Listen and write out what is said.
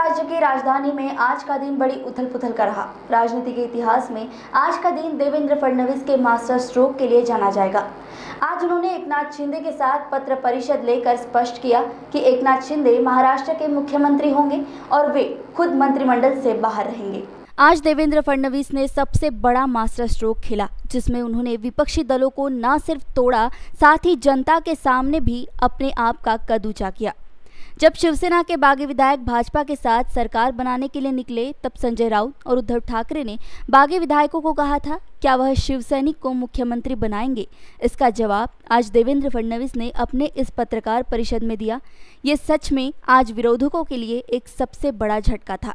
राज्य की राजधानी में आज का दिन बड़ी उथल पुथल का रहा। राजनीति के इतिहास में आज का दिन देवेंद्र फडणवीस के मास्टर स्ट्रोक के लिए जाना जाएगा। आज उन्होंने एकनाथ शिंदे के साथ पत्र परिषद लेकर स्पष्ट किया कि एकनाथ शिंदे महाराष्ट्र के मुख्यमंत्री होंगे और वे खुद मंत्रिमंडल से बाहर रहेंगे। आज देवेंद्र फडणवीस ने सबसे बड़ा मास्टर स्ट्रोक खेला, जिसमें उन्होंने विपक्षी दलों को न सिर्फ़ तोड़ा, साथ ही जनता के सामने भी अपने आप का कद ऊँचा किया। जब शिवसेना के बागी विधायक भाजपा के साथ सरकार बनाने के लिए निकले, तब संजय राउत और उद्धव ठाकरे ने बागी विधायकों को कहा था, क्या वह शिवसैनिक को मुख्यमंत्री बनाएँगे? इसका जवाब आज देवेंद्र फडणवीस ने अपने इस पत्रकार परिषद में दिया। ये सच में आज विरोधकों के लिए एक सबसे बड़ा झटका था।